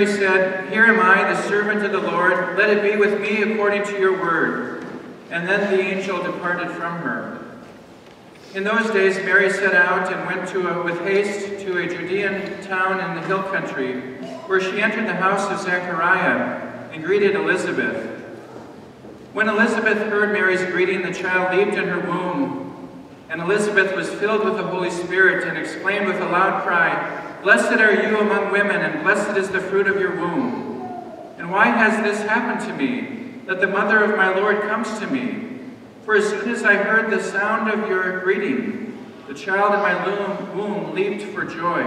Mary said, Here am I, the servant of the Lord. Let it be with me according to your word. And then the angel departed from her. In those days Mary set out and went to a, with haste to a Judean town in the hill country, where she entered the house of Zechariah and greeted Elizabeth. When Elizabeth heard Mary's greeting, the child leaped in her womb, and Elizabeth was filled with the Holy Spirit and exclaimed with a loud cry, Blessed are you among women, and blessed is the fruit of your womb. And why has this happened to me, that the mother of my Lord comes to me? For as soon as I heard the sound of your greeting, the child in my womb leaped for joy.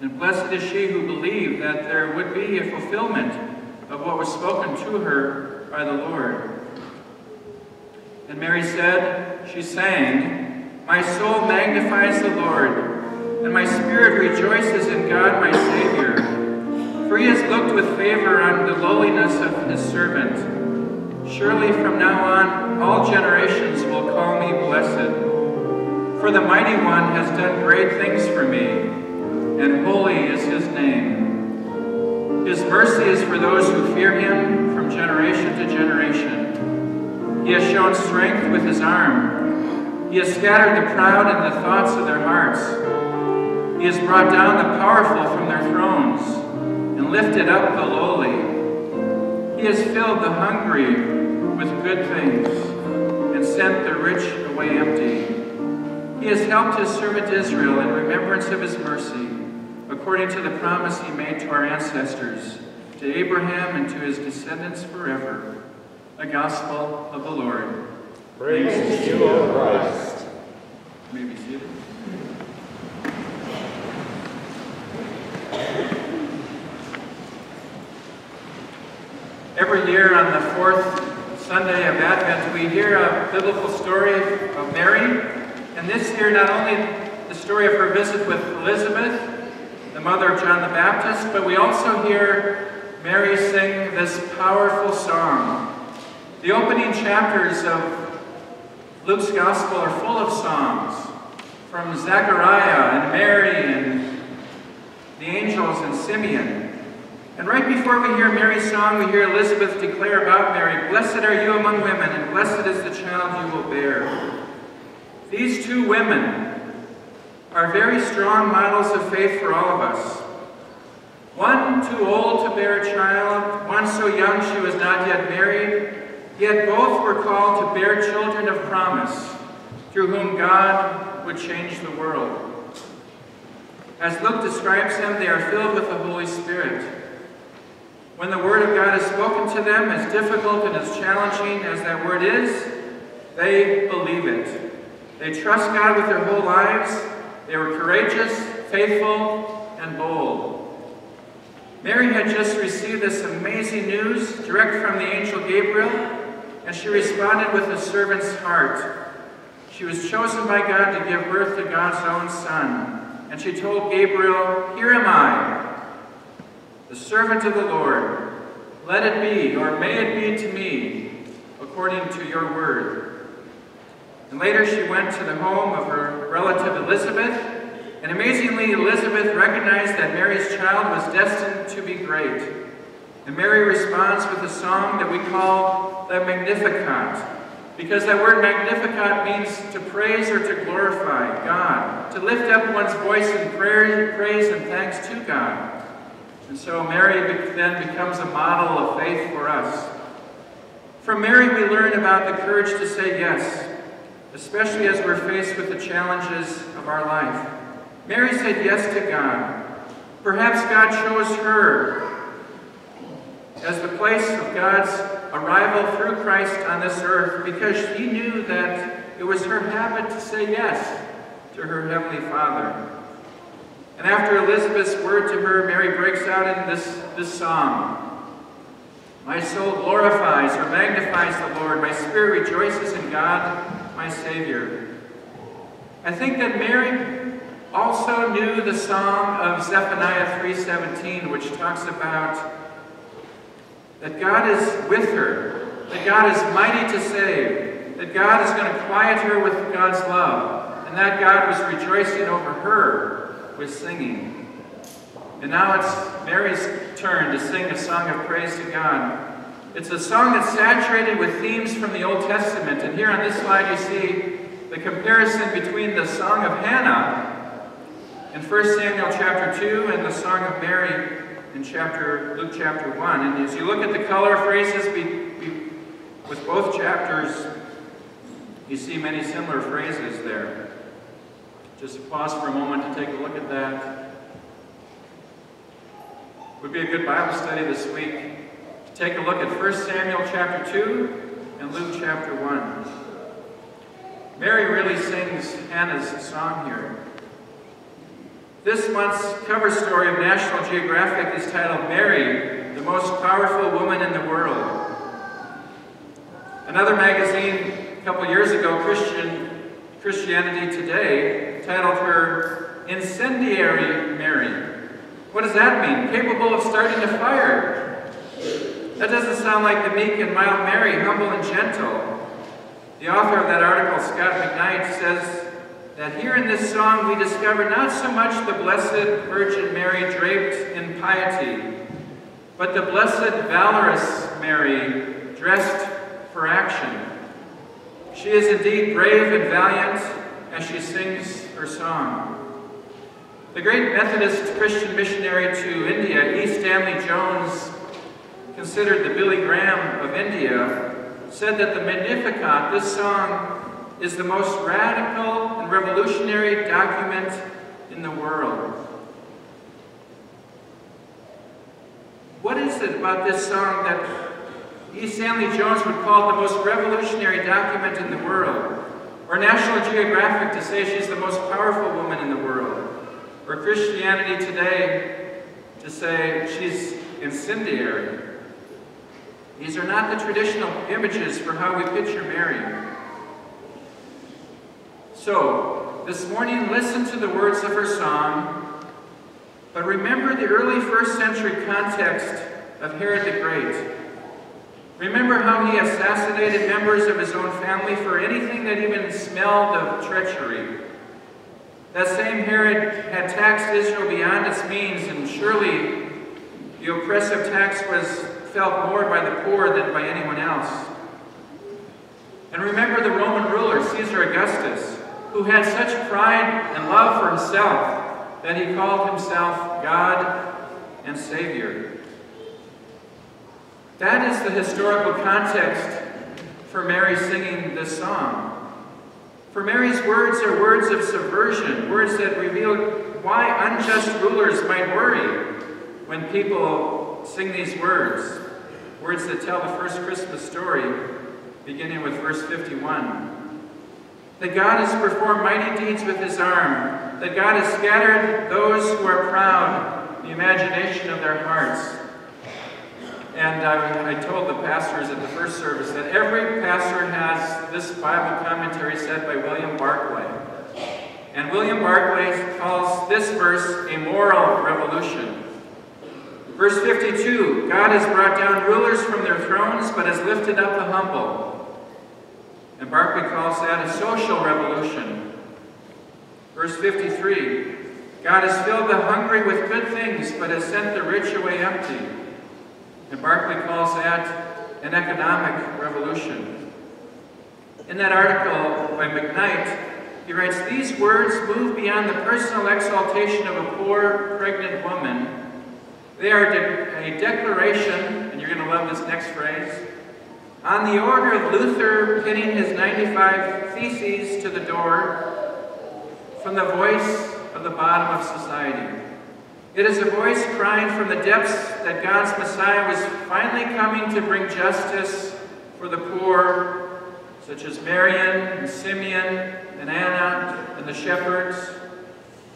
And blessed is she who believed that there would be a fulfillment of what was spoken to her by the Lord. And Mary said, she sang, My soul magnifies the Lord, and my spirit rejoices in God my Savior. For he has looked with favor on the lowliness of his servant. Surely from now on all generations will call me blessed. For the Mighty One has done great things for me, and holy is his name. His mercy is for those who fear him from generation to generation. He has shown strength with his arm. He has scattered the proud in the thoughts of their hearts. He has brought down the powerful from their thrones and lifted up the lowly. He has filled the hungry with good things and sent the rich away empty. He has helped his servant Israel in remembrance of his mercy, according to the promise he made to our ancestors, to Abraham and to his descendants forever. The gospel of the Lord. Praise, Praise to you, O Christ. You may be seated. Every year on the fourth Sunday of Advent, we hear a biblical story of Mary. And this year, not only the story of her visit with Elizabeth, the mother of John the Baptist, but we also hear Mary sing this powerful song. The opening chapters of Luke's Gospel are full of songs from Zechariah and Mary and the angels and Simeon. And right before we hear Mary's song, we hear Elizabeth declare about Mary, Blessed are you among women, and blessed is the child you will bear. These two women are very strong models of faith for all of us. One too old to bear a child, one so young she was not yet married, yet both were called to bear children of promise, through whom God would change the world. As Luke describes them, they are filled with the Holy Spirit. When the Word of God is spoken to them, as difficult and as challenging as that Word is, they believe it. They trust God with their whole lives. They were courageous, faithful, and bold. Mary had just received this amazing news direct from the angel Gabriel, and she responded with a servant's heart. She was chosen by God to give birth to God's own Son, and she told Gabriel, Here am I, the servant of the Lord, let it be, or may it be to me, according to your word. And later she went to the home of her relative Elizabeth, and amazingly Elizabeth recognized that Mary's child was destined to be great. And Mary responds with a song that we call the Magnificat, because that word Magnificat means to praise or to glorify God, to lift up one's voice in prayer, praise and thanks to God. And so Mary then becomes a model of faith for us. From Mary, we learn about the courage to say yes, especially as we're faced with the challenges of our life. Mary said yes to God. Perhaps God chose her as the place of God's arrival through Christ on this earth because he knew that it was her habit to say yes to her Heavenly Father. And after Elizabeth's word to her, Mary breaks out in this, this song. My soul glorifies or magnifies the Lord. My spirit rejoices in God, my Savior. I think that Mary also knew the song of Zephaniah 3.17, which talks about that God is with her, that God is mighty to save, that God is going to quiet her with God's love, and that God was rejoicing over her with singing. And now it's Mary's turn to sing a song of praise to God. It's a song that's saturated with themes from the Old Testament. And here on this slide you see the comparison between the Song of Hannah in 1 Samuel chapter 2 and the Song of Mary in chapter Luke chapter 1. And as you look at the color phrases be, be, with both chapters, you see many similar phrases there. Just pause for a moment to take a look at that. Would be a good Bible study this week to take a look at 1 Samuel chapter 2 and Luke chapter 1. Mary really sings Hannah's song here. This month's cover story of National Geographic is titled Mary, the most powerful woman in the world. Another magazine a couple years ago, Christian Christianity Today, titled her Incendiary Mary. What does that mean? Capable of starting a fire. That doesn't sound like the meek and mild Mary, humble and gentle. The author of that article, Scot McKnight, says that here in this song we discover not so much the Blessed Virgin Mary draped in piety, but the blessed valorous Mary dressed for action. She is indeed brave and valiant as she sings her song. The great Methodist Christian missionary to India, E. Stanley Jones, considered the Billy Graham of India, said that the Magnificat, this song, is the most radical and revolutionary document in the world. What is it about this song that E. Stanley Jones would call the most revolutionary document in the world? Or National Geographic to say she's the most powerful woman in the world? Or Christianity Today to say she's incendiary? These are not the traditional images for how we picture Mary. So, this morning, listen to the words of her song, but remember the early first century context of Herod the Great. Remember how he assassinated members of his own family for anything that even smelled of treachery. That same Herod had taxed Israel beyond its means, and surely the oppressive tax was felt more by the poor than by anyone else. And remember the Roman ruler, Caesar Augustus, who had such pride and love for himself that he called himself God and Savior. That is the historical context for Mary singing this song. For Mary's words are words of subversion, words that reveal why unjust rulers might worry when people sing these words, words that tell the first Christmas story, beginning with verse 51. That God has performed mighty deeds with his arm, that God has scattered those who are proud, the imagination of their hearts. And I, I told the pastors at the first service that every pastor has this Bible commentary said by William Barclay. And William Barclay calls this verse a moral revolution. Verse 52, God has brought down rulers from their thrones, but has lifted up the humble. And Barclay calls that a social revolution. Verse 53, God has filled the hungry with good things, but has sent the rich away empty. And Barclay calls that an economic revolution. In that article by McKnight, he writes, These words move beyond the personal exaltation of a poor, pregnant woman they are de a declaration, and you're going to love this next phrase, on the order of Luther pinning his 95 theses to the door from the voice of the bottom of society. It is a voice crying from the depths that God's Messiah was finally coming to bring justice for the poor, such as Marian and Simeon and Anna and the shepherds.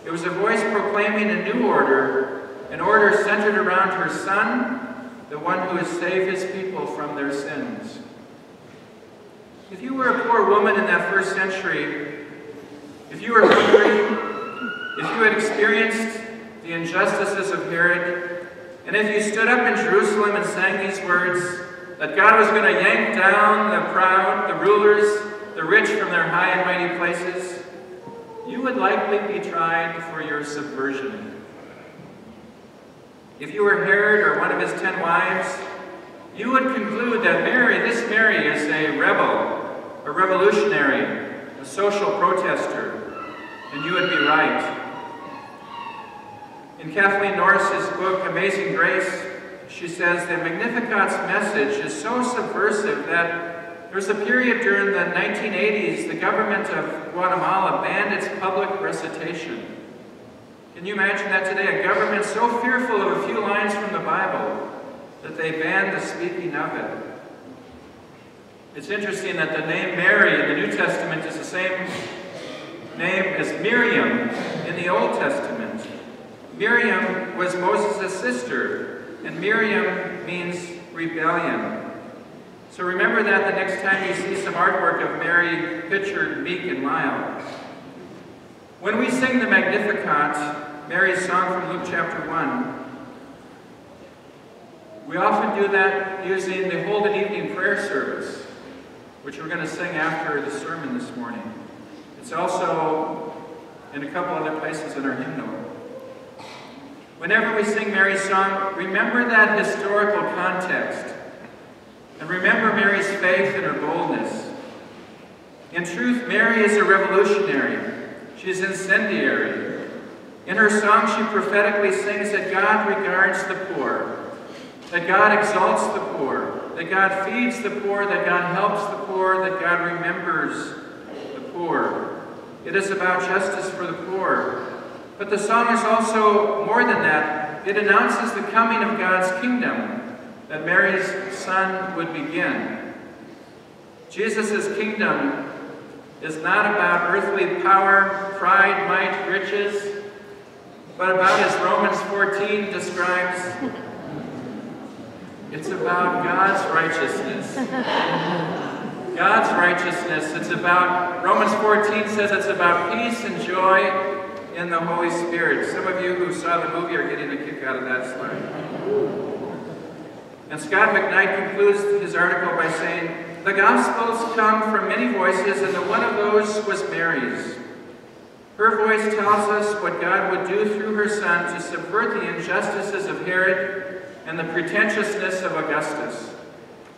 It was a voice proclaiming a new order an order centered around her Son, the one who has saved his people from their sins. If you were a poor woman in that first century, if you were hungry, if you had experienced the injustices of Herod, and if you stood up in Jerusalem and sang these words, that God was going to yank down the proud, the rulers, the rich from their high and mighty places, you would likely be tried for your subversion. If you were Herod or one of his ten wives, you would conclude that Mary, this Mary, is a rebel, a revolutionary, a social protester, and you would be right. In Kathleen Norris's book, Amazing Grace, she says that Magnificat's message is so subversive that there was a period during the 1980s the government of Guatemala banned its public recitation. Can you imagine that today? A government so fearful of a few lines from the Bible that they banned the speaking of it. It's interesting that the name Mary in the New Testament is the same name as Miriam in the Old Testament. Miriam was Moses' sister, and Miriam means rebellion. So remember that the next time you see some artwork of Mary pictured meek and mild. When we sing the Magnificat, Mary's song from Luke chapter 1, we often do that using the Holden Evening Prayer Service, which we're going to sing after the sermon this morning. It's also in a couple other places in our hymnal. Whenever we sing Mary's song, remember that historical context. And remember Mary's faith and her boldness. In truth, Mary is a revolutionary. She's incendiary. In her song, she prophetically sings that God regards the poor, that God exalts the poor, that God feeds the poor, that God helps the poor, that God remembers the poor. It is about justice for the poor. But the song is also more than that. It announces the coming of God's kingdom, that Mary's son would begin. Jesus' kingdom is not about earthly power, pride, might, riches, but about, as Romans 14 describes, it's about God's righteousness. God's righteousness. It's about, Romans 14 says it's about peace and joy in the Holy Spirit. Some of you who saw the movie are getting a kick out of that slide. And Scot McKnight concludes his article by saying, The Gospels come from many voices, and the one of those was Mary's. Her voice tells us what God would do through her son to subvert the injustices of Herod and the pretentiousness of Augustus.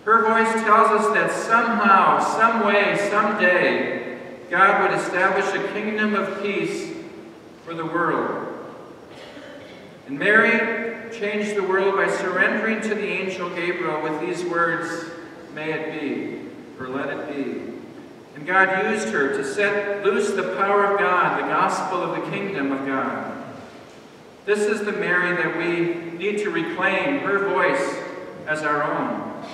Her voice tells us that somehow, some way, someday, God would establish a kingdom of peace for the world. And Mary changed the world by surrendering to the angel Gabriel with these words, May it be, or let it be. And God used her to set loose the power of God, the gospel of the kingdom of God. This is the Mary that we need to reclaim, her voice as our own.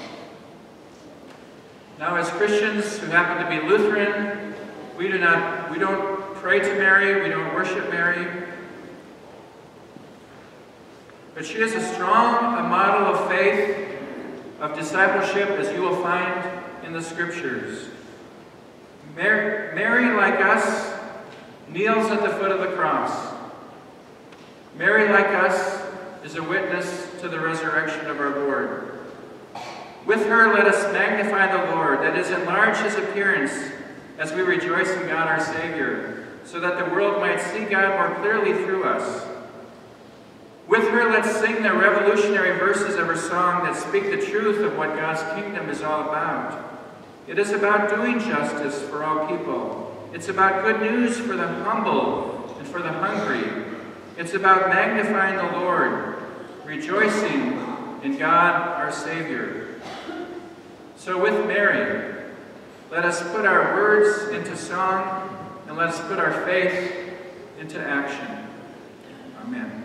Now, as Christians who happen to be Lutheran, we do not, we don't pray to Mary, we don't worship Mary. But she is a strong a model of faith, of discipleship, as you will find in the scriptures. Mary, Mary like us, kneels at the foot of the cross. Mary, like us, is a witness to the resurrection of our Lord. With her, let us magnify the Lord, that is, enlarge his appearance as we rejoice in God our Savior, so that the world might see God more clearly through us. With her, let's sing the revolutionary verses of her song that speak the truth of what God's kingdom is all about. It is about doing justice for all people. It's about good news for the humble and for the hungry, it's about magnifying the Lord, rejoicing in God our Savior. So with Mary, let us put our words into song and let us put our faith into action. Amen.